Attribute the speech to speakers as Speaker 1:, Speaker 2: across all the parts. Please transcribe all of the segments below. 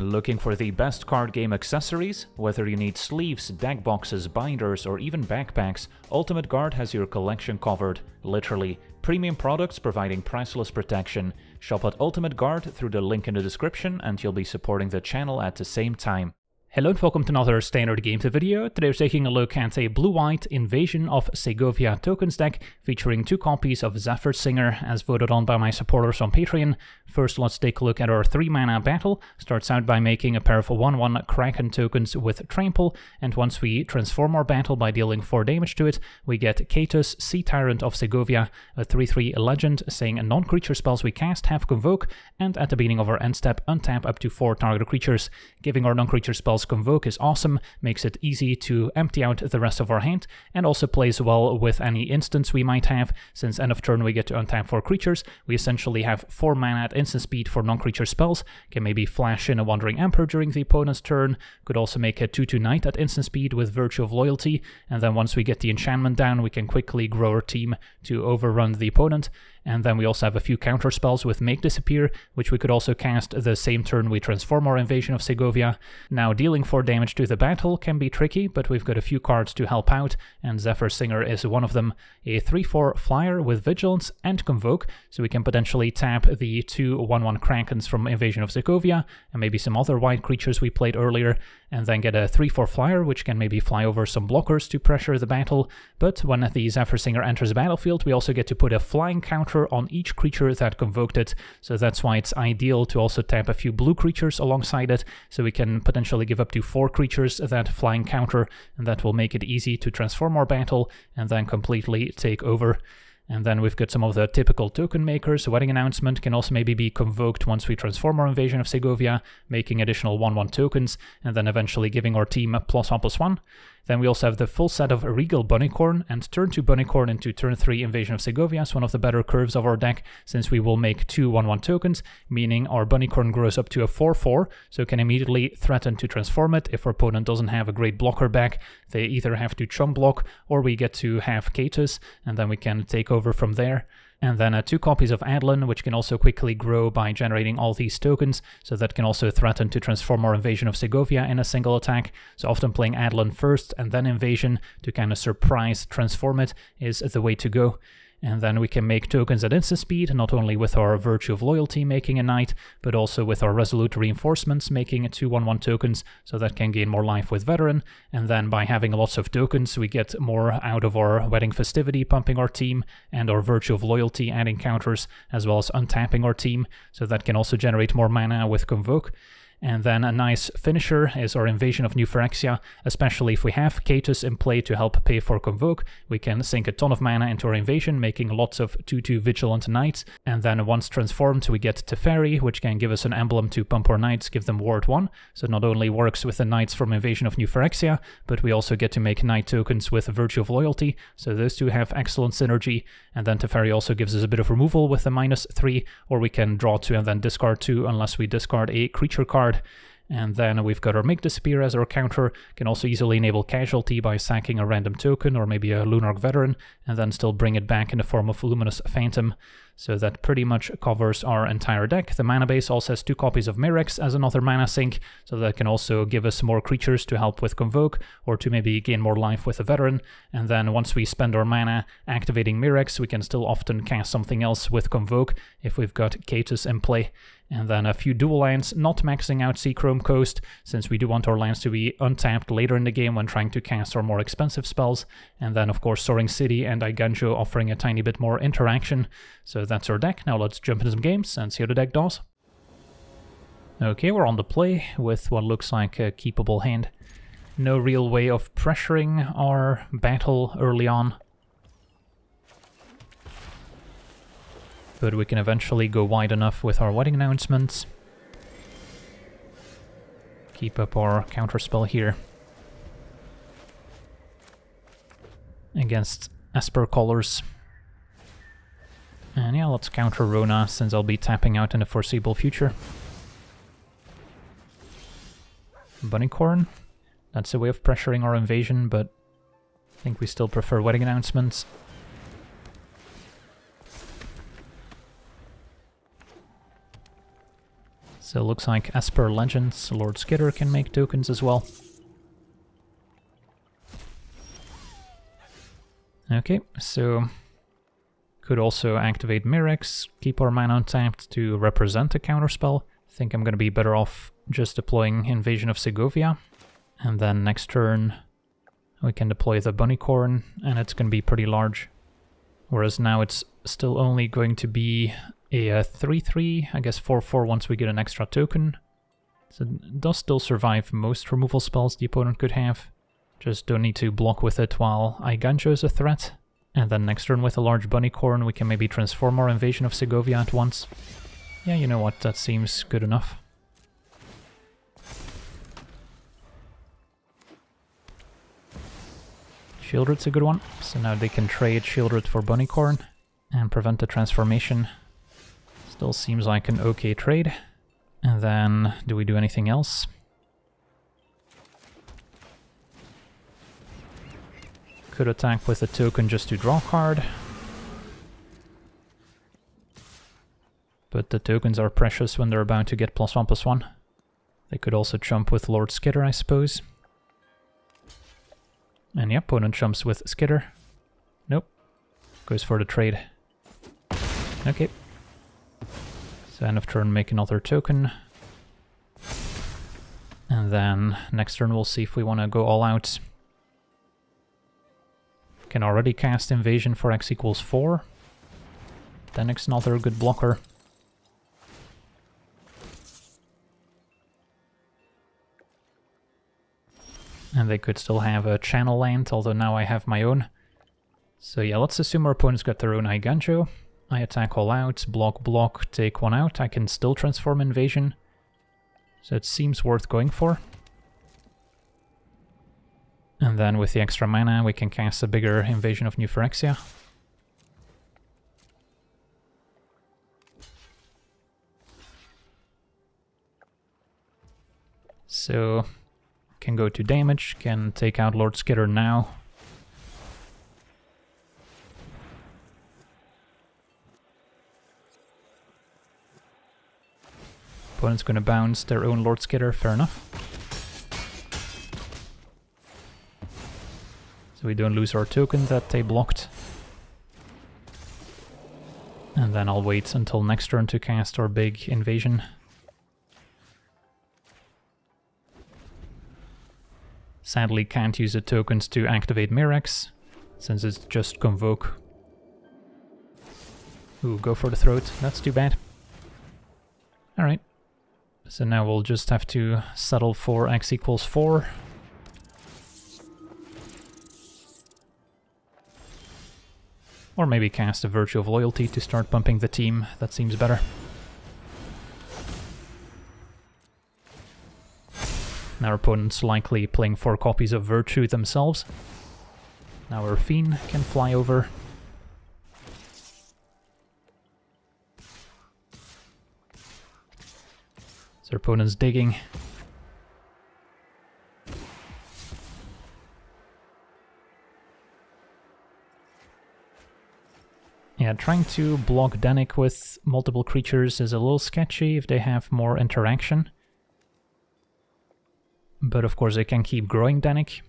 Speaker 1: Looking for the best card game accessories? Whether you need sleeves, deck boxes, binders, or even backpacks, Ultimate Guard has your collection covered. Literally, premium products providing priceless protection. Shop at Ultimate Guard through the link in the description and you'll be supporting the channel at the same time.
Speaker 2: Hello and welcome to another Standard Games video. Today we're taking a look at a blue-white Invasion of Segovia tokens deck featuring two copies of Zephyr Singer as voted on by my supporters on Patreon. First let's take a look at our 3 mana battle. Starts out by making a pair of 1-1 Kraken tokens with Trample and once we transform our battle by dealing 4 damage to it, we get Caetus, Sea Tyrant of Segovia, a 3-3 legend saying non-creature spells we cast have Convoke and at the beginning of our end step untap up to 4 target creatures, giving our non-creature spells Convoke is awesome, makes it easy to empty out the rest of our hand, and also plays well with any instants we might have, since end of turn we get to untap 4 creatures, we essentially have 4 mana at instant speed for non-creature spells, can maybe flash in a Wandering Emperor during the opponent's turn, could also make a 2-2 Knight at instant speed with Virtue of Loyalty, and then once we get the enchantment down we can quickly grow our team to overrun the opponent, and then we also have a few counter spells with Make Disappear, which we could also cast the same turn we transform our Invasion of Segovia. Now, dealing 4 damage to the battle can be tricky, but we've got a few cards to help out, and Zephyr Singer is one of them. A 3-4 flyer with Vigilance and Convoke, so we can potentially tap the two 1-1 Krakens from Invasion of Segovia, and maybe some other white creatures we played earlier, and then get a 3-4 flyer, which can maybe fly over some blockers to pressure the battle. But when the Zephyr Singer enters the battlefield, we also get to put a flying counter on each creature that convoked it, so that's why it's ideal to also tap a few blue creatures alongside it, so we can potentially give up to 4 creatures that flying counter, and that will make it easy to transform our battle and then completely take over. And then we've got some of the typical token makers. The Wedding Announcement can also maybe be convoked once we transform our Invasion of Segovia, making additional 1-1 tokens, and then eventually giving our team a plus 1 plus 1. Then we also have the full set of Regal Bunnicorn and turn 2 Bunnicorn into turn 3 Invasion of Segovia is one of the better curves of our deck since we will make two 1-1 tokens, meaning our Bunnicorn grows up to a 4-4, so can immediately threaten to transform it if our opponent doesn't have a great blocker back. They either have to chum block or we get to have Caetus and then we can take over from there and then uh, two copies of Adeline, which can also quickly grow by generating all these tokens, so that can also threaten to transform our Invasion of Segovia in a single attack. So often playing Adeline first and then Invasion to kind of surprise transform it is the way to go. And then we can make tokens at instant speed, not only with our Virtue of Loyalty making a knight, but also with our Resolute Reinforcements making two 1-1 tokens, so that can gain more life with Veteran. And then by having lots of tokens, we get more out of our Wedding Festivity, pumping our team, and our Virtue of Loyalty adding counters, as well as untapping our team, so that can also generate more mana with Convoke. And then a nice finisher is our Invasion of New Phyrexia, especially if we have Caetus in play to help pay for Convoke, we can sink a ton of mana into our Invasion, making lots of 2-2 Vigilant Knights, and then once transformed we get Teferi, which can give us an emblem to pump our Knights, give them Ward 1, so not only works with the Knights from Invasion of New Phyrexia, but we also get to make Knight tokens with Virtue of Loyalty, so those two have excellent synergy, and then Teferi also gives us a bit of removal with the minus 3, or we can draw 2 and then discard 2 unless we discard a creature card card. And then we've got our Make Disappear as our counter, can also easily enable Casualty by sacking a random token or maybe a Lunarch Veteran, and then still bring it back in the form of Luminous Phantom. So that pretty much covers our entire deck. The mana base also has two copies of Mirrex as another mana sink, so that can also give us more creatures to help with Convoke, or to maybe gain more life with a Veteran. And then once we spend our mana activating Mirrex, we can still often cast something else with Convoke if we've got Caetus in play. And then a few dual lands, not maxing out Seachrome Coast, since we do want our lands to be untapped later in the game when trying to cast our more expensive spells. And then of course Soaring City and Eiganjo offering a tiny bit more interaction. So that's our deck. Now let's jump into some games and see how the deck does. Okay, we're on the play with what looks like a keepable hand. No real way of pressuring our battle early on. But we can eventually go wide enough with our wedding announcements. Keep up our counterspell here. Against Esper Colors. And yeah, let's counter Rona, since I'll be tapping out in the foreseeable future. Bunnicorn. That's a way of pressuring our invasion, but I think we still prefer wedding announcements. So it looks like as per legends, Lord Skitter can make tokens as well. Okay, so could also activate Mirrex, keep our mana untapped to represent a counterspell. think I'm gonna be better off just deploying Invasion of Segovia. And then next turn we can deploy the Bunnicorn and it's gonna be pretty large. Whereas now it's still only going to be a uh, 3-3, I guess 4-4 once we get an extra token. So it does still survive most removal spells the opponent could have. Just don't need to block with it while Eiganjo is a threat. And then next turn with a large Bunnicorn we can maybe transform our Invasion of Segovia at once. Yeah, you know what, that seems good enough. Sheoldred's a good one, so now they can trade Sheoldred for Bunnicorn and prevent the transformation. Still seems like an okay trade. And then, do we do anything else? Could attack with a token just to draw card. But the tokens are precious when they're about to get plus one plus one. They could also jump with Lord Skitter, I suppose. And the opponent jumps with Skitter. Nope. Goes for the trade. Okay. So end of turn make another token. And then next turn we'll see if we want to go all out. Can already cast Invasion for x equals 4. Then it's another good blocker. And they could still have a channel land, although now I have my own. So yeah, let's assume our opponent's got their own Eiganjo. I attack all out, block, block, take one out. I can still transform Invasion. So it seems worth going for. And then with the extra mana we can cast a bigger Invasion of New Phyrexia. So can go to damage, can take out Lord Skitter now. Opponent's gonna bounce their own Lord Skitter, fair enough. So we don't lose our token that they blocked. And then I'll wait until next turn to cast our big invasion. Sadly can't use the tokens to activate Mirrex, since it's just Convoke. Ooh, go for the throat, that's too bad. Alright. So now we'll just have to settle for x equals 4. Or maybe cast a Virtue of Loyalty to start bumping the team, that seems better. Our opponent's likely playing four copies of Virtue themselves. Now our Fiend can fly over. Our opponent's digging. Yeah, trying to block Danik with multiple creatures is a little sketchy if they have more interaction. But of course they can keep growing Danik.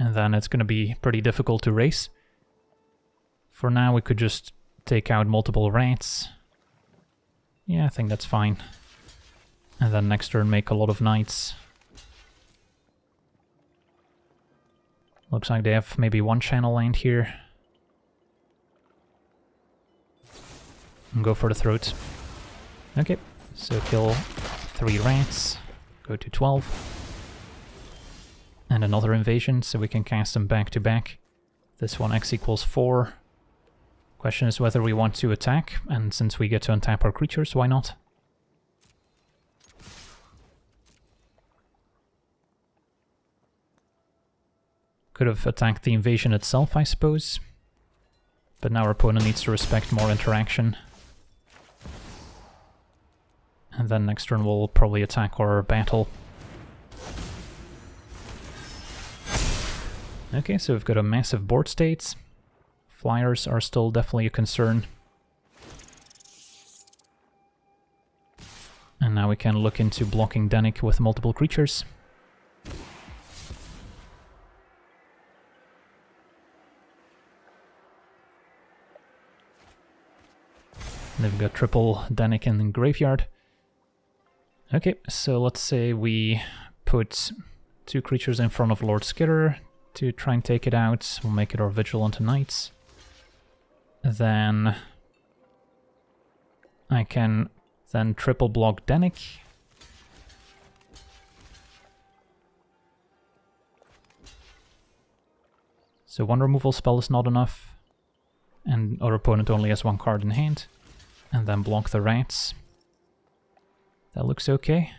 Speaker 2: And then it's going to be pretty difficult to race. For now we could just take out multiple rats. Yeah, I think that's fine. And then next turn make a lot of knights. Looks like they have maybe one channel land here. And go for the throat. Okay, so kill three rats. Go to 12. And another invasion, so we can cast them back to back. This one x equals 4. Question is whether we want to attack, and since we get to untap our creatures, why not? Could have attacked the invasion itself, I suppose. But now our opponent needs to respect more interaction. And then next turn we'll probably attack or battle. Okay, so we've got a massive board states. Flyers are still definitely a concern. And now we can look into blocking Danik with multiple creatures. They've got triple Danik in the graveyard. Okay, so let's say we put two creatures in front of Lord Skitter to try and take it out. We'll make it our Vigilant Knights. Then I can then triple block Danik. So one removal spell is not enough. And our opponent only has one card in hand. And then block the rats. That looks okay.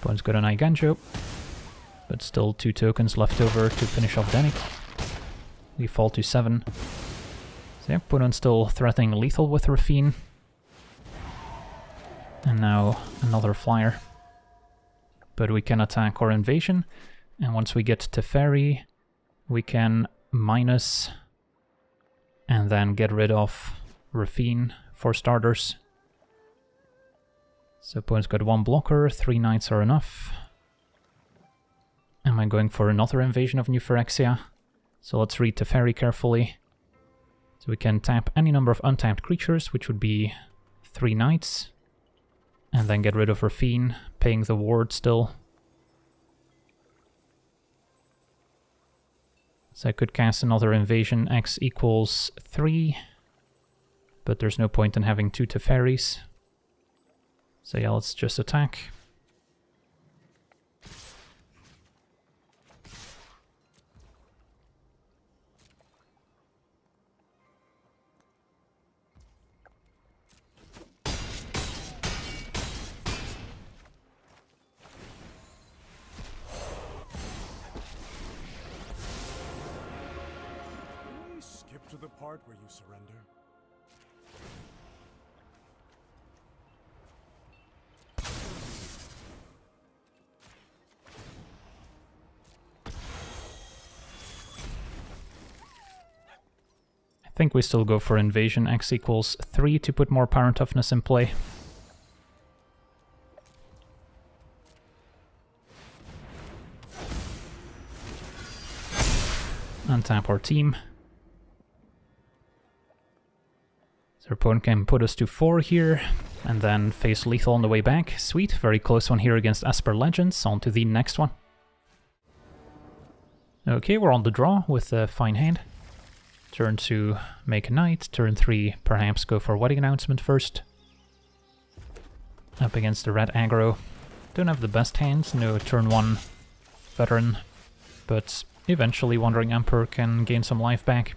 Speaker 2: Opponent's got an Eiganjo. But still two tokens left over to finish off Danik. We fall to 7. So yeah, opponent still threatening lethal with Raffine. And now another flyer. But we can attack our invasion. And once we get to Teferi, we can minus and then get rid of Raffine for starters. So opponent's got one blocker, three knights are enough. Am I going for another invasion of New Phyrexia? So let's read Teferi carefully. So we can tap any number of untapped creatures, which would be three knights. And then get rid of Raffine, paying the ward still. So I could cast another invasion, x equals 3. But there's no point in having two Teferis. So yeah, let's just attack.
Speaker 3: Where you surrender?
Speaker 2: I think we still go for invasion x equals 3 to put more power toughness in play. Untap our team. So opponent can put us to 4 here, and then face lethal on the way back. Sweet, very close one here against Esper Legends. On to the next one. Okay, we're on the draw with a fine hand. Turn 2, make a knight. Turn 3, perhaps go for wedding announcement first. Up against the red aggro. Don't have the best hands, no turn 1 veteran, but eventually Wandering Emperor can gain some life back.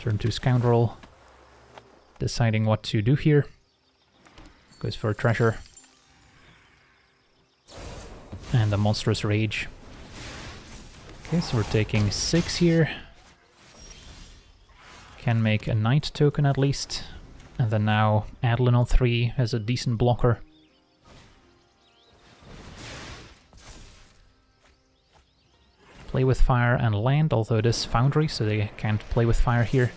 Speaker 2: Turn to Scoundrel. Deciding what to do here. Goes for treasure. And the Monstrous Rage. Okay, so we're taking six here. Can make a Knight token at least. And then now Adeline on three has a decent blocker. Play with fire and land, although it is Foundry, so they can't play with fire here.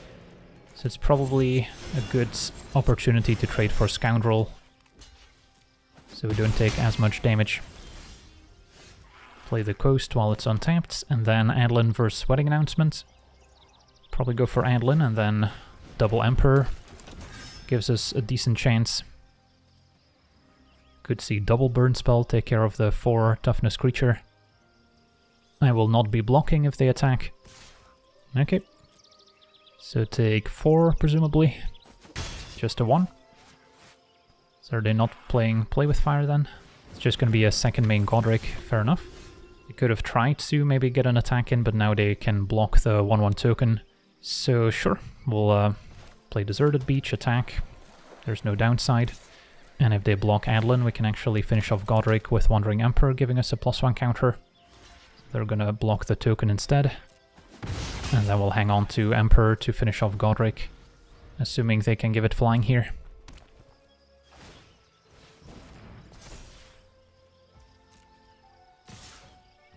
Speaker 2: So it's probably a good opportunity to trade for Scoundrel, so we don't take as much damage. Play the Coast while it's untapped, and then Adeline versus Wedding Announcement. Probably go for Adlin, and then double Emperor. Gives us a decent chance. Could see double burn spell, take care of the 4 toughness creature. I will not be blocking if they attack. Okay. So take four, presumably. Just a one. So are they not playing play with fire then? It's just going to be a second main Godric, fair enough. They could have tried to maybe get an attack in, but now they can block the 1-1 token. So sure, we'll uh, play Deserted Beach, attack. There's no downside. And if they block Adlin, we can actually finish off Godric with Wandering Emperor, giving us a plus one counter. They're gonna block the token instead. And then we'll hang on to Emperor to finish off Godric, assuming they can give it flying here.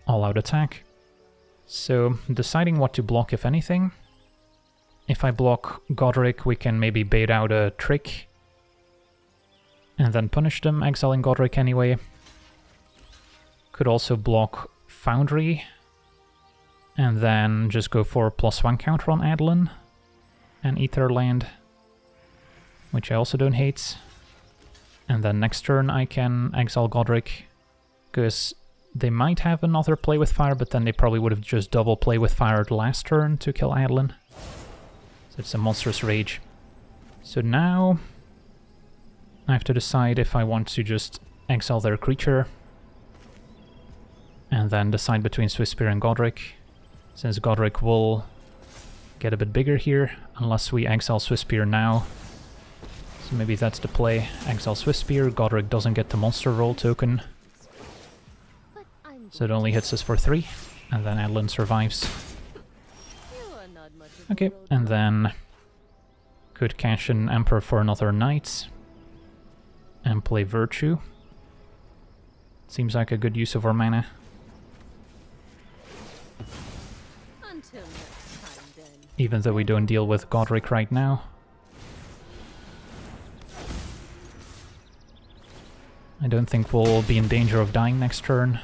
Speaker 2: All-out attack. So, deciding what to block, if anything. If I block Godric, we can maybe bait out a trick. And then punish them, exiling Godric anyway. Could also block Foundry. And then just go for plus one counter on Adeline. And Aetherland. Which I also don't hate. And then next turn I can exile Godric. Because they might have another play with fire, but then they probably would have just double play with fire last turn to kill Adeline. So it's a monstrous rage. So now I have to decide if I want to just exile their creature and then decide between Swiftspear and Godric. Since Godric will get a bit bigger here, unless we exile Swiftspear now. So maybe that's the play. Exile Swiftspear, Godric doesn't get the monster roll token. So it only hits us for 3, and then Adeline survives. Okay, and then could cash in Emperor for another Knight and play Virtue. Seems like a good use of our mana. Even though we don't deal with Godric right now. I don't think we'll be in danger of dying next turn.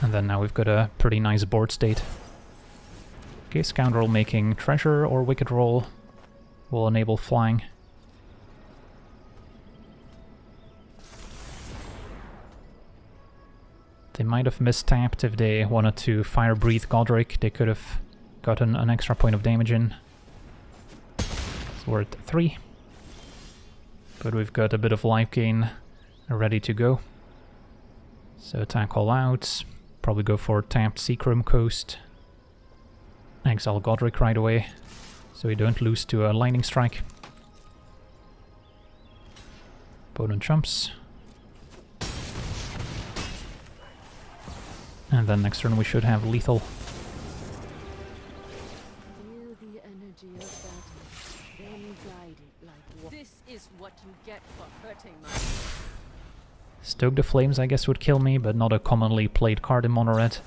Speaker 2: And then now we've got a pretty nice board state. Okay, Scoundrel making Treasure or Wicked Role will enable flying. They might have mistapped if they wanted to Fire Breathe Godric. They could have gotten an extra point of damage in. It's worth 3. But we've got a bit of life gain ready to go. So attack all out. Probably go for tapped Seachrome Coast. Exile Godric right away, so we don't lose to a Lightning Strike. Opponent jumps. And then next turn we should have lethal. Stoke the Flames, I guess, would kill me, but not a commonly played card in mono red.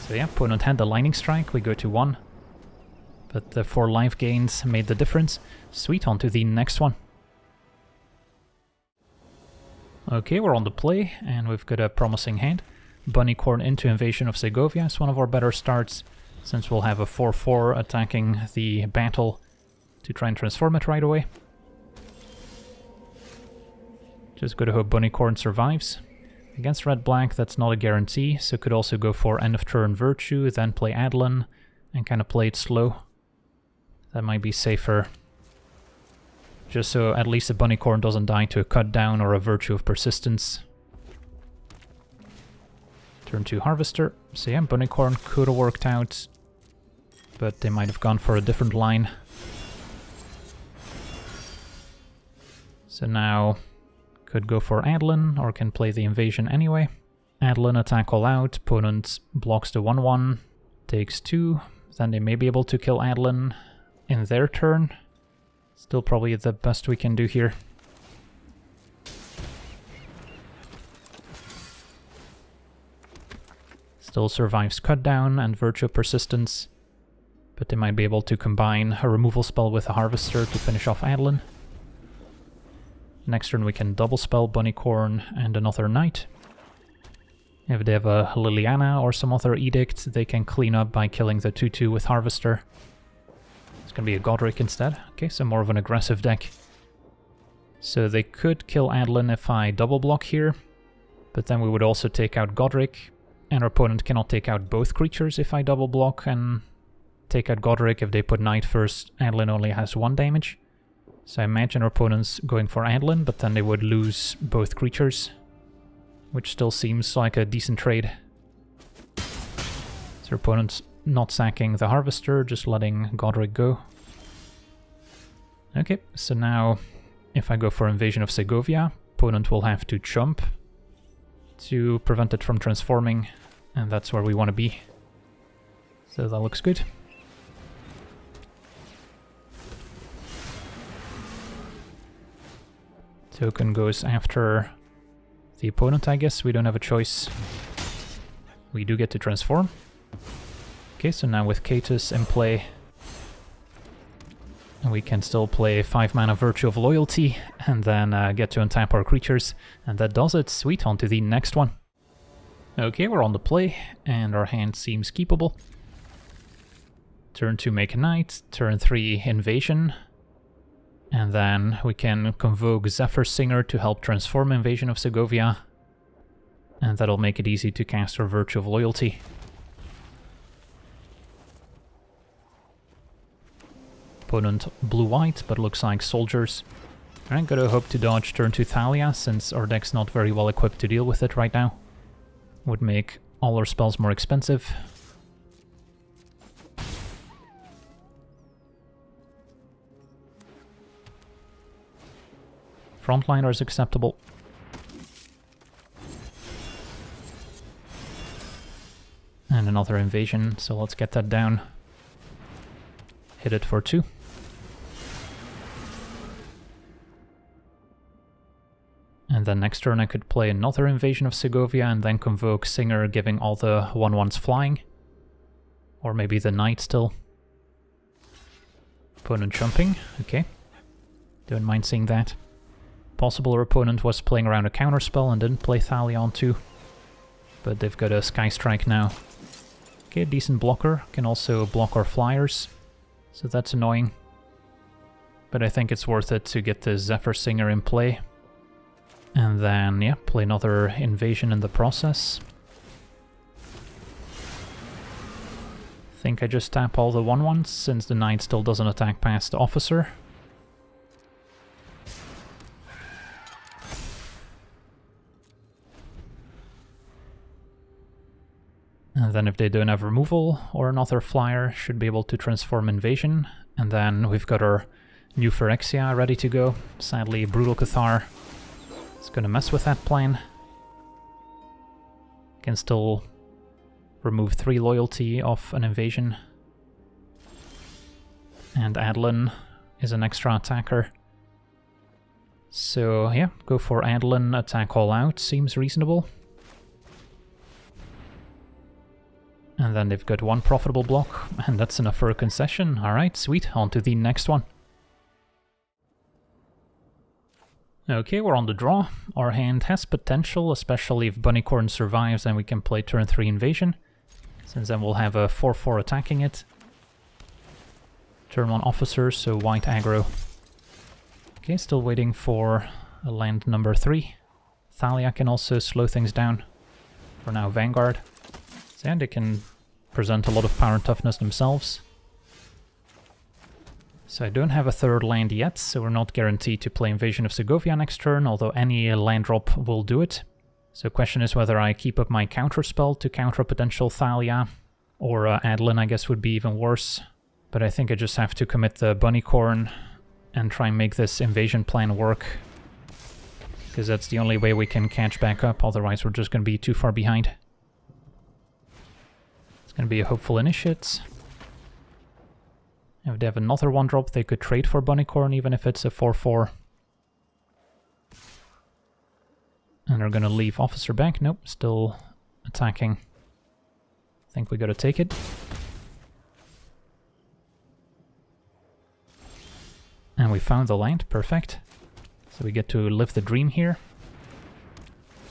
Speaker 2: So yeah, opponent had the Lightning Strike, we go to 1. But the 4 life gains made the difference. Sweet, on to the next one. Okay, we're on the play, and we've got a promising hand. Bunnicorn into Invasion of Segovia is one of our better starts, since we'll have a 4-4 attacking the battle to try and transform it right away. Just gotta hope Bunnicorn survives. Against red-black, that's not a guarantee, so could also go for end of turn Virtue, then play Adlin, and kind of play it slow. That might be safer. Just so at least the Bunnicorn doesn't die to a cut down or a Virtue of Persistence. Turn 2 Harvester. So yeah, Bunnicorn could have worked out, but they might have gone for a different line. So now could go for Adlin, or can play the invasion anyway. Adlin attack all out, opponent blocks the 1-1, takes 2, then they may be able to kill Adlin in their turn. Still probably the best we can do here. Still survives cut down and virtue persistence, but they might be able to combine a removal spell with a harvester to finish off Adeline. Next turn we can double spell Bunnicorn and another Knight. If they have a Liliana or some other edict, they can clean up by killing the 2-2 with Harvester. It's gonna be a Godric instead. Okay, so more of an aggressive deck. So they could kill Adlin if I double block here, but then we would also take out Godric, and our opponent cannot take out both creatures if I double block and take out Godric. If they put Knight first, Adlin only has one damage. So I imagine our opponents going for Adeline, but then they would lose both creatures, which still seems like a decent trade. So our opponent's not sacking the Harvester, just letting Godric go. Okay, so now if I go for Invasion of Segovia, opponent will have to jump to prevent it from transforming, and that's where we want to be. So that looks good. Token goes after the opponent, I guess. We don't have a choice. We do get to transform. Okay, so now with Caetus in play, we can still play 5 mana Virtue of Loyalty and then uh, get to untap our creatures. And that does it. Sweet, on to the next one. Okay, we're on the play, and our hand seems keepable. Turn 2 make a knight, turn 3 invasion. And then we can convoke Zephyr Singer to help transform Invasion of Segovia. And that'll make it easy to cast our Virtue of Loyalty. Opponent blue-white, but looks like soldiers. I'm gonna hope to dodge turn to Thalia, since our deck's not very well equipped to deal with it right now. Would make all our spells more expensive. Frontliner is acceptable. And another invasion, so let's get that down. Hit it for two. And then next turn I could play another Invasion of Segovia and then convoke Singer giving all the 1-1s flying. Or maybe the Knight still. Opponent jumping, okay. Don't mind seeing that. Possible our opponent was playing around a counterspell and didn't play Thalion too. But they've got a Sky Strike now. Okay, decent blocker. Can also block our flyers. So that's annoying. But I think it's worth it to get the Zephyr Singer in play. And then, yeah, play another invasion in the process. think I just tap all the 1-1s, since the knight still doesn't attack past the officer. And then if they don't have removal or another flyer, should be able to transform invasion. And then we've got our new Phyrexia ready to go. Sadly, Brutal Cathar is gonna mess with that plan. Can still remove 3 loyalty off an invasion. And Adeline is an extra attacker. So yeah, go for Adeline, attack all out, seems reasonable. And then they've got one profitable block, and that's enough for a concession. Alright, sweet, on to the next one. Okay, we're on the draw. Our hand has potential, especially if Bunnicorn survives and we can play turn 3 invasion. Since then we'll have a 4-4 attacking it. Turn 1 officer, so white aggro. Okay, still waiting for a land number 3. Thalia can also slow things down. For now, Vanguard. And they can present a lot of power and toughness themselves. So I don't have a third land yet, so we're not guaranteed to play Invasion of Segovia next turn, although any land drop will do it. So question is whether I keep up my counter spell to counter potential Thalia, or uh, Adeline I guess would be even worse. But I think I just have to commit the Bunnicorn and try and make this invasion plan work. Because that's the only way we can catch back up, otherwise we're just going to be too far behind. Be a hopeful initiate. If they have another one drop, they could trade for Bunnicorn, even if it's a 4-4. And they're gonna leave Officer back. Nope, still attacking. I think we gotta take it. And we found the land, perfect. So we get to live the dream here.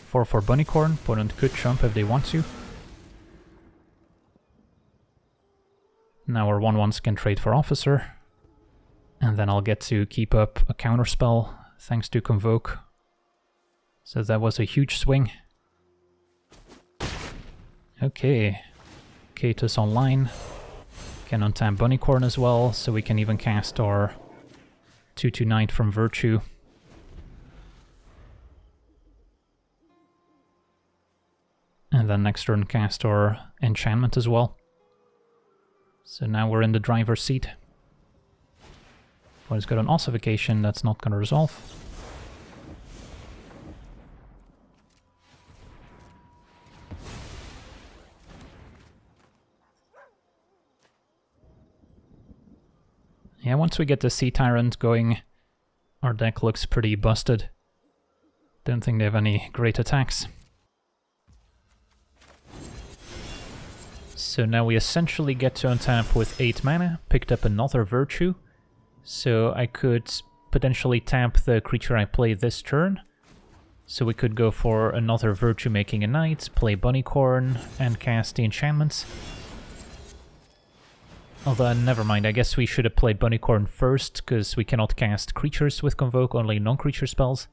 Speaker 2: 4 for Bunnicorn, opponent could jump if they want to. Now our 1-1s can trade for Officer. And then I'll get to keep up a counterspell thanks to Convoke. So that was a huge swing. Okay. Caetus online. Can untap Bunnicorn as well, so we can even cast our 2-2 Knight from Virtue. And then next turn cast our Enchantment as well. So now we're in the driver's seat. But it's got an ossification that's not going to resolve. Yeah, once we get the Sea Tyrant going, our deck looks pretty busted. Don't think they have any great attacks. So now we essentially get to untap with 8 mana, picked up another Virtue. So I could potentially tap the creature I play this turn. So we could go for another Virtue making a Knight, play Bunnicorn, and cast the enchantments. Although, never mind, I guess we should have played Bunnicorn first, because we cannot cast creatures with Convoke, only non-creature spells.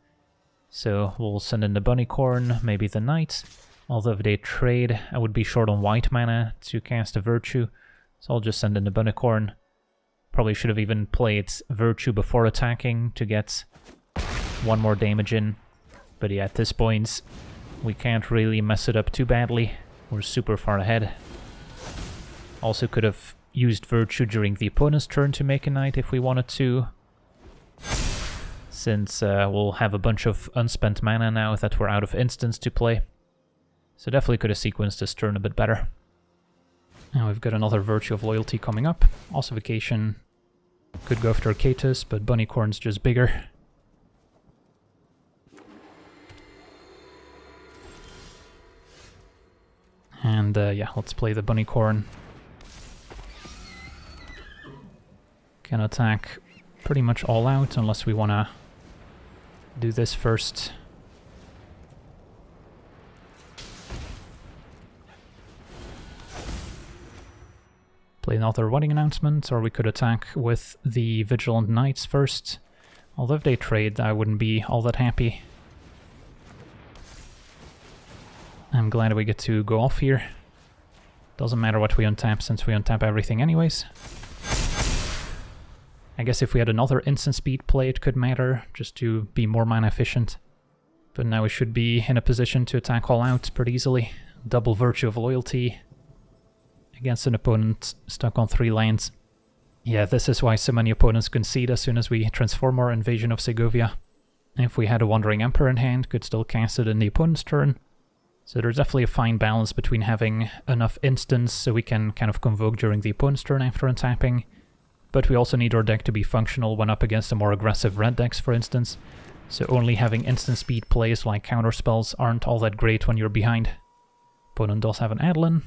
Speaker 2: So we'll send in the Bunnicorn, maybe the Knight. Although if they trade, I would be short on white mana to cast a Virtue, so I'll just send in the Bunnicorn. Probably should have even played Virtue before attacking to get one more damage in. But yeah, at this point, we can't really mess it up too badly. We're super far ahead. Also could have used Virtue during the opponent's turn to make a knight if we wanted to. Since uh, we'll have a bunch of unspent mana now that we're out of instants to play. So definitely could have sequenced this turn a bit better. Now we've got another Virtue of Loyalty coming up. Ossification could go after Arcaitus, but Bunnicorn's just bigger. And uh, yeah, let's play the Bunnicorn. Can attack pretty much all out unless we want to do this first. Play another wedding announcement, or we could attack with the Vigilant Knights first. Although if they trade, I wouldn't be all that happy. I'm glad we get to go off here. Doesn't matter what we untap, since we untap everything anyways. I guess if we had another instant speed play, it could matter, just to be more mana efficient. But now we should be in a position to attack all out pretty easily. Double Virtue of Loyalty against an opponent stuck on three lands. Yeah, this is why so many opponents concede as soon as we transform our Invasion of Segovia. If we had a Wandering Emperor in hand, could still cast it in the opponent's turn. So there's definitely a fine balance between having enough instants so we can kind of convoke during the opponent's turn after untapping, but we also need our deck to be functional when up against the more aggressive red decks, for instance. So only having instant speed plays like counter spells aren't all that great when you're behind. Opponent does have an Adeline.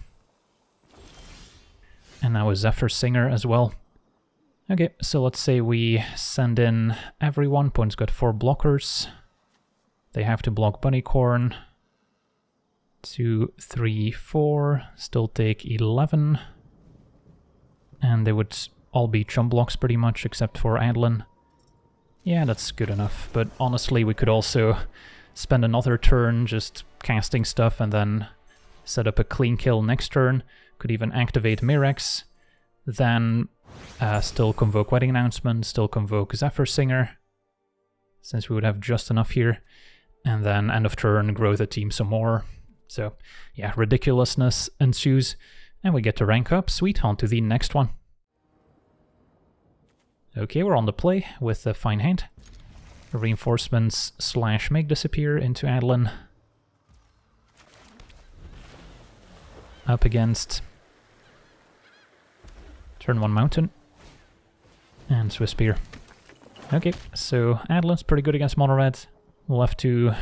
Speaker 2: And now a Zephyr Singer as well. Okay, so let's say we send in everyone. Opponent's got four blockers. They have to block Bunnicorn. Two, three, four. Still take 11. And they would all be chump blocks pretty much, except for Adeline. Yeah, that's good enough, but honestly we could also spend another turn just casting stuff and then set up a clean kill next turn. Could even activate Mirrex, then uh, still convoke Wedding Announcement, still convoke Zephyr Singer, since we would have just enough here, and then end of turn grow the team some more. So yeah, ridiculousness ensues, and we get to rank up. Sweet, on to the next one. Okay, we're on the play with the Fine Hand. Reinforcements slash make disappear into Adlin. Up against turn one mountain. And Swiftspear. Okay, so Adeline's pretty good against mono red. We'll have to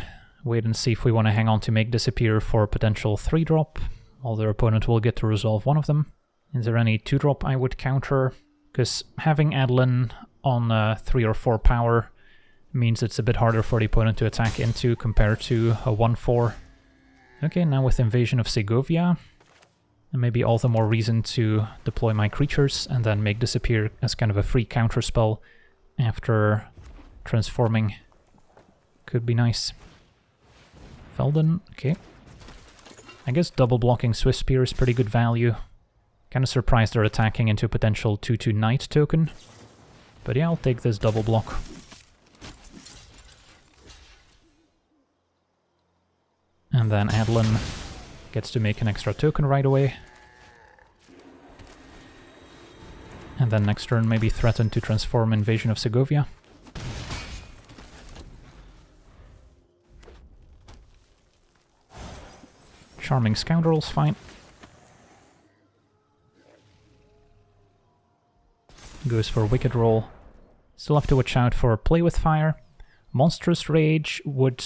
Speaker 2: wait and see if we want to hang on to make disappear for a potential 3 drop. Although opponent will get to resolve one of them. Is there any 2 drop I would counter? Because having Adlin on uh, 3 or 4 power means it's a bit harder for the opponent to attack into compared to a 1-4. Okay, now with Invasion of Segovia, and maybe all the more reason to deploy my creatures and then make disappear as kind of a free counter spell after transforming. Could be nice. Felden, okay. I guess double blocking Swiftspear is pretty good value. Kind of surprised they're attacking into a potential 2-2 Knight token. But yeah, I'll take this double block. And then Adeline gets to make an extra token right away. And then next turn maybe threaten to transform Invasion of Segovia. Charming Scoundrels, fine. goes for Wicked Role. Still have to watch out for Play with Fire. Monstrous Rage would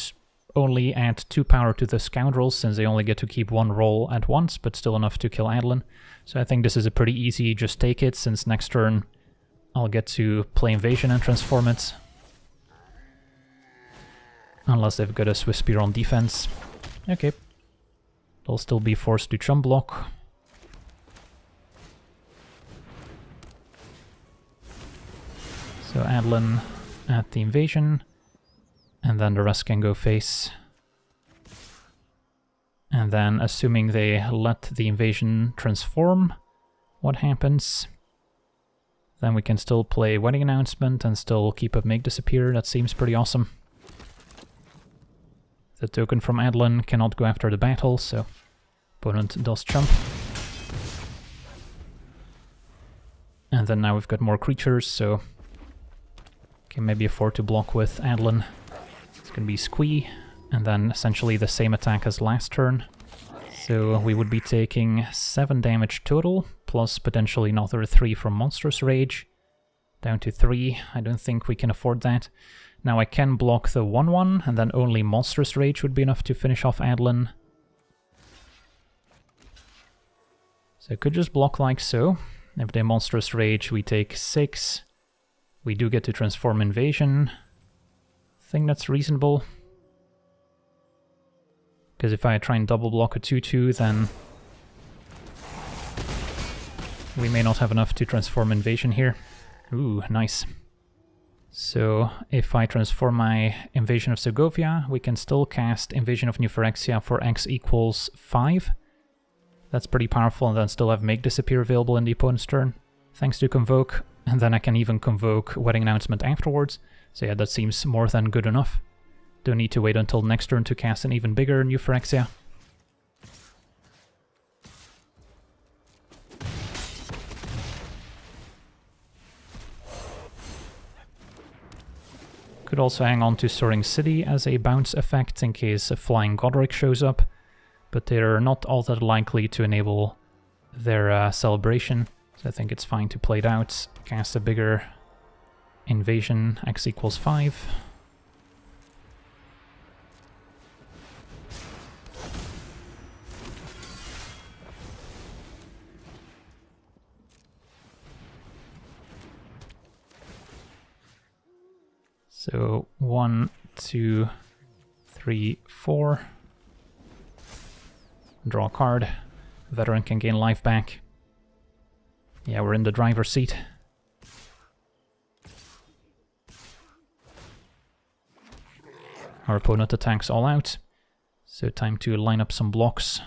Speaker 2: only add 2 power to the scoundrels since they only get to keep one roll at once, but still enough to kill Adlin. So I think this is a pretty easy just take it since next turn I'll get to play invasion and transform it. Unless they've got a Swiftspear on defense. Okay. They'll still be forced to chum block. So Adlin at the invasion, and then the rest can go face. And then, assuming they let the invasion transform, what happens? Then we can still play Wedding Announcement and still keep a Make Disappear, that seems pretty awesome. The token from Adeline cannot go after the battle, so opponent does jump. And then now we've got more creatures, so can maybe afford to block with Adeline. It's gonna be Squee, and then essentially the same attack as last turn. So we would be taking 7 damage total, plus potentially another 3 from Monstrous Rage. Down to 3, I don't think we can afford that. Now I can block the 1-1, and then only Monstrous Rage would be enough to finish off Adeline. So I could just block like so. If they Monstrous Rage, we take 6. We do get to transform Invasion. Think that's reasonable. Because if I try and double block a 2-2, then we may not have enough to transform Invasion here. Ooh, nice. So if I transform my Invasion of Segovia, we can still cast Invasion of New for x equals 5. That's pretty powerful, and then still have Make Disappear available in the opponent's turn, thanks to Convoke, and then I can even Convoke Wedding Announcement afterwards. So yeah, that seems more than good enough. Don't need to wait until next turn to cast an even bigger New Phyrexia. Could also hang on to Soaring City as a bounce effect in case a Flying Godric shows up, but they're not all that likely to enable their uh, celebration, so I think it's fine to play it out. Cast a bigger invasion, x equals 5. So one, two, three, four. Draw a card. Veteran can gain life back. Yeah, we're in the driver's seat. Our opponent attacks all out. So time to line up some blocks.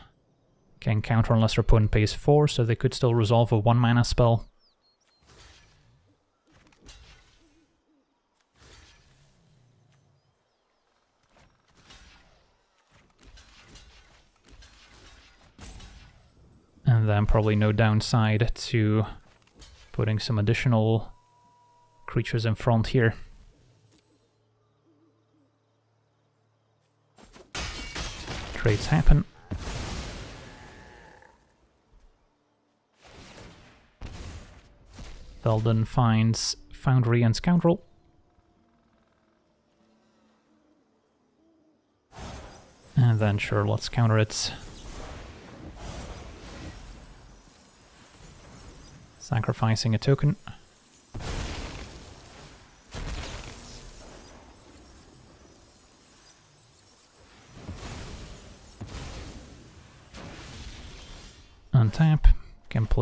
Speaker 2: Can counter unless our opponent pays 4, so they could still resolve a 1 mana spell. And then probably no downside to putting some additional creatures in front here. Trades happen. Veldon finds Foundry and Scoundrel. And then sure, let's counter it. Sacrificing a token.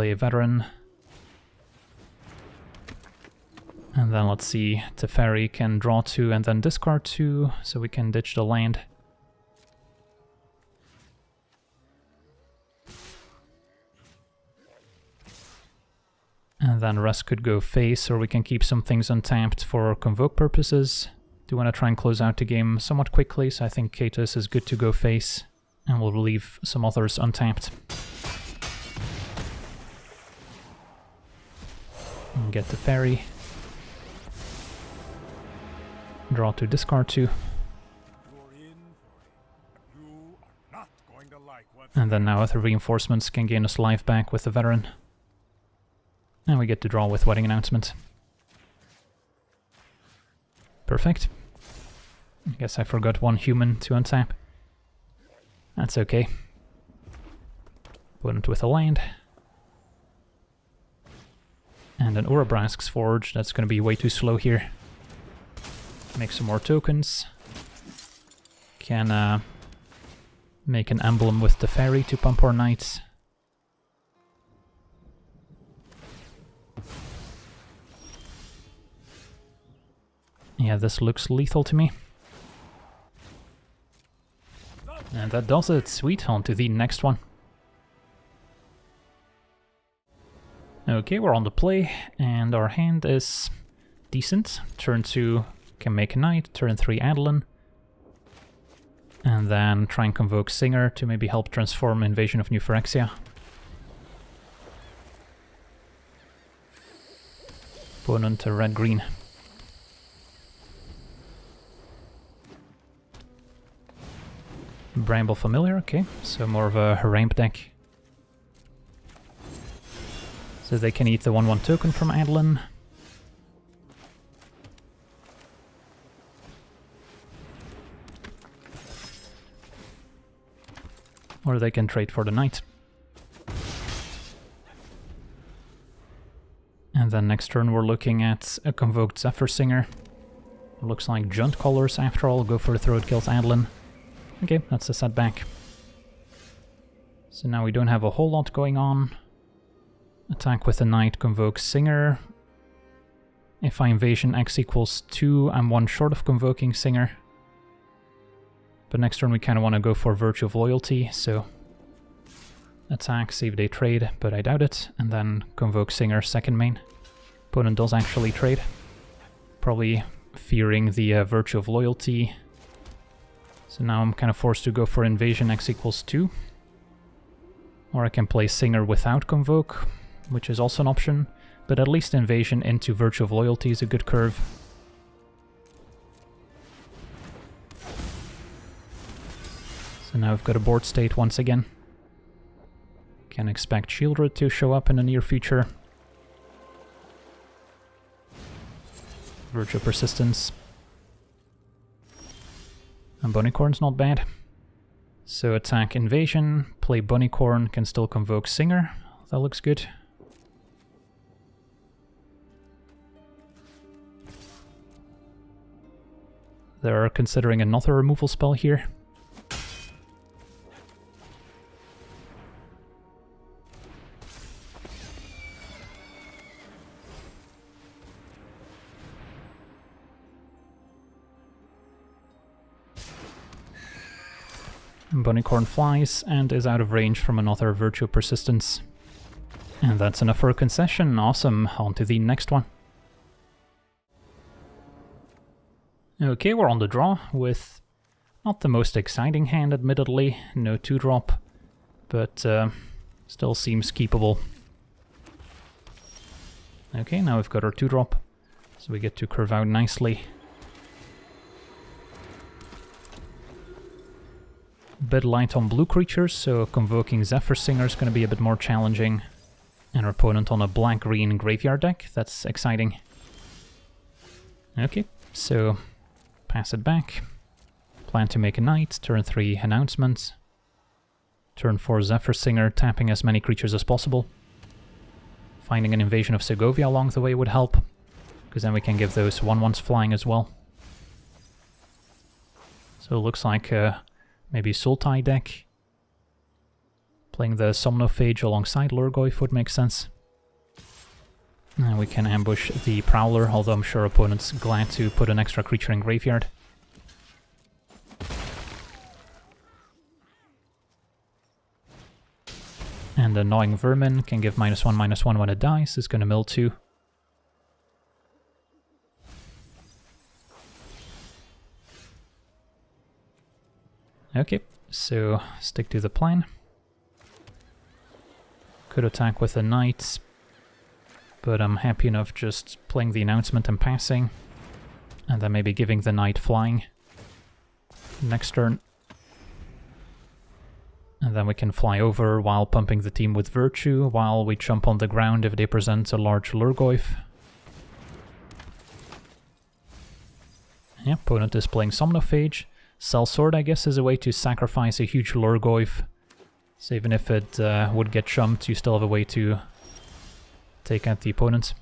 Speaker 2: Play a veteran. And then let's see, Teferi can draw two and then discard two, so we can ditch the land. And then rest could go face, or we can keep some things untapped for convoke purposes. Do want to try and close out the game somewhat quickly, so I think Caetus is good to go face, and we'll leave some others untapped. And get Teferi. Draw to discard two. And then now other reinforcements can gain us life back with the veteran. And we get to draw with Wedding Announcement. Perfect. I guess I forgot one human to untap. That's okay. Opponent with a land. And an Urabrask's Forge, that's gonna be way too slow here. Make some more tokens. Can uh, make an emblem with Teferi to pump our knights. Yeah, this looks lethal to me. And that does it. Sweet, on to the next one. Okay, we're on the play, and our hand is decent. Turn 2 can make a knight, turn 3 Adeline. And then try and convoke Singer to maybe help transform Invasion of New Phyrexia. Opponent red-green. Bramble Familiar, okay, so more of a ramp deck. So they can eat the 1-1 token from Adeline. Or they can trade for the knight. And then next turn we're looking at a Convoked Zephyr Singer. Looks like Jund colors after all, go for the throat kills Adeline. Okay, that's a setback. So now we don't have a whole lot going on. Attack with a knight, convoke Singer. If I invasion X equals 2, I'm one short of convoking Singer. But next turn we kind of want to go for Virtue of Loyalty, so... Attack, see if they trade, but I doubt it. And then convoke Singer second main. Opponent does actually trade. Probably fearing the uh, Virtue of Loyalty so now I'm kind of forced to go for invasion x equals 2. Or I can play Singer without Convoke, which is also an option. But at least invasion into Virtue of Loyalty is a good curve. So now I've got a board state once again. Can expect Sheoldred to show up in the near future. Virtue Persistence. And Bunnicorn's not bad. So attack Invasion, play Bunnicorn, can still convoke Singer. That looks good. They're considering another removal spell here. Bunnicorn flies and is out of range from another Virtue Persistence. And that's enough for a concession. Awesome. On to the next one. Okay, we're on the draw with not the most exciting hand, admittedly. No 2-drop, but uh, still seems keepable. Okay, now we've got our 2-drop, so we get to curve out nicely. bit light on blue creatures, so convoking Zephyr Singer is going to be a bit more challenging. And opponent on a black-green graveyard deck, that's exciting. Okay, so pass it back. Plan to make a knight, turn 3 announcements. Turn 4 Zephyr Singer, tapping as many creatures as possible. Finding an invasion of Segovia along the way would help, because then we can give those 1-1s flying as well. So it looks like uh, Maybe Sultai deck. Playing the Somnophage alongside Lurgoyf would make sense. And we can ambush the Prowler, although I'm sure opponent's glad to put an extra creature in graveyard. And the Gnawing Vermin can give minus one, minus one when it dies, It's gonna mill two. Okay, so stick to the plan. Could attack with a knight, but I'm happy enough just playing the announcement and passing, and then maybe giving the knight flying next turn. And then we can fly over while pumping the team with Virtue, while we jump on the ground if they present a large Lurgoyf. Yeah, opponent is playing Somnophage. Sellsword, I guess, is a way to sacrifice a huge Lurgoyf. So even if it uh, would get jumped, you still have a way to take out the opponent.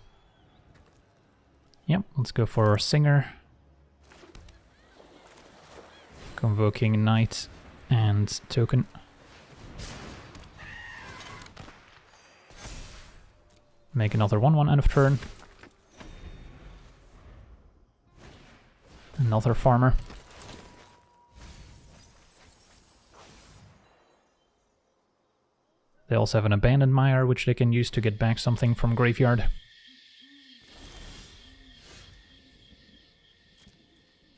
Speaker 2: Yep, let's go for Singer. Convoking Knight and Token. Make another 1-1 end of turn. Another farmer. They also have an abandoned mire, which they can use to get back something from graveyard.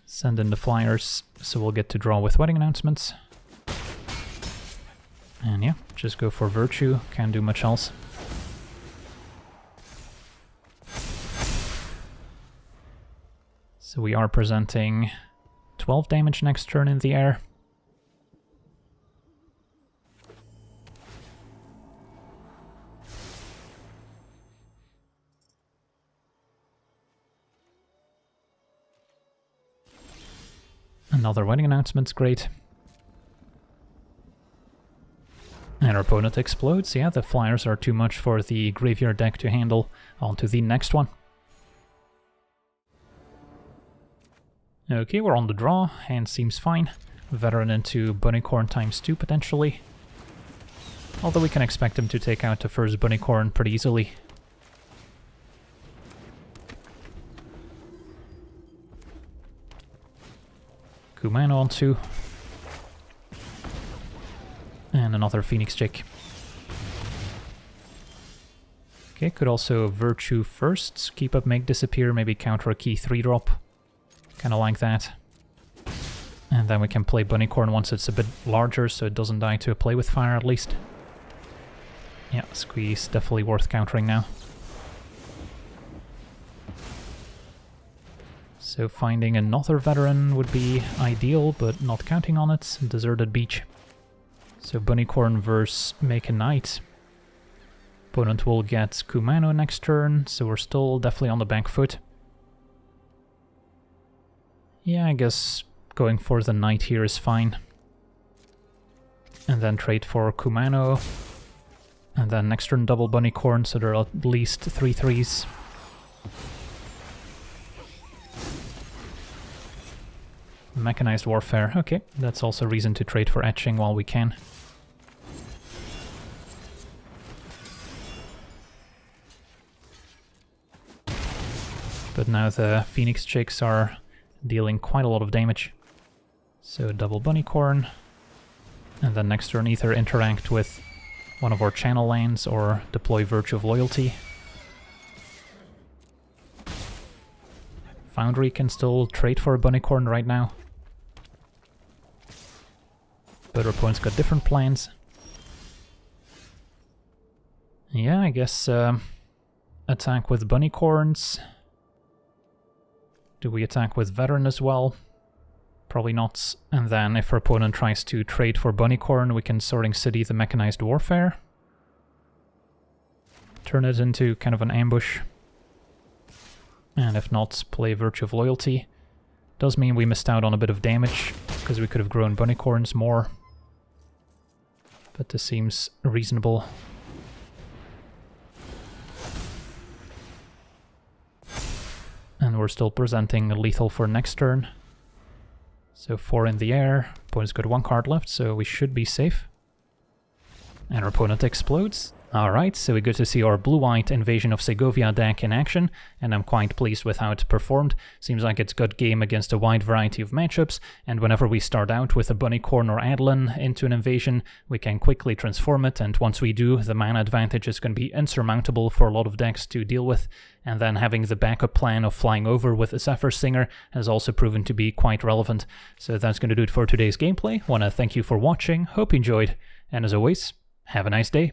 Speaker 2: Send in the flyers, so we'll get to draw with wedding announcements. And yeah, just go for Virtue, can't do much else. So we are presenting 12 damage next turn in the air. Another wedding announcement's great. And our opponent explodes. Yeah, the flyers are too much for the graveyard deck to handle. On to the next one. Okay, we're on the draw. Hand seems fine. Veteran into Bunnicorn times 2 potentially. Although we can expect him to take out the first Bunnicorn pretty easily. Kumano on 2. And another Phoenix Chick. Okay, could also Virtue first, keep up Make Disappear, maybe counter a key 3 drop. Kinda like that. And then we can play Bunnicorn once it's a bit larger, so it doesn't die to a play with fire at least. Yeah, Squeeze definitely worth countering now. So finding another veteran would be ideal, but not counting on it. Deserted Beach. So Bunnicorn versus Make a Knight. Opponent will get Kumano next turn, so we're still definitely on the back foot. Yeah, I guess going for the knight here is fine. And then trade for Kumano. And then next turn double Bunnicorn, so there are at least three threes. Mechanized Warfare, okay, that's also a reason to trade for Etching while we can. But now the Phoenix Chicks are dealing quite a lot of damage. So double Bunnicorn, and then next turn either interact with one of our channel lands or deploy Virtue of Loyalty. Foundry can still trade for a Bunnicorn right now. But our opponent's got different plans. Yeah, I guess uh, attack with Bunnicorns. Do we attack with Veteran as well? Probably not. And then if our opponent tries to trade for Bunnicorn, we can Soaring City the Mechanized Warfare. Turn it into kind of an ambush. And if not, play Virtue of Loyalty. Does mean we missed out on a bit of damage, because we could have grown Bunnicorns more. This seems reasonable. And we're still presenting lethal for next turn. So four in the air. Opponent's got one card left, so we should be safe. And our opponent explodes. Alright, so we get to see our blue-white Invasion of Segovia deck in action, and I'm quite pleased with how it performed. Seems like it's good game against a wide variety of matchups, and whenever we start out with a Bunnicorn or Adeline into an invasion, we can quickly transform it, and once we do, the mana advantage is going to be insurmountable for a lot of decks to deal with, and then having the backup plan of flying over with a Zephyr Singer has also proven to be quite relevant. So that's going to do it for today's gameplay. Want to thank you for watching, hope you enjoyed, and as always, have a nice day.